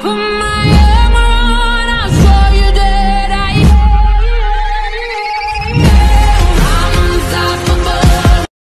put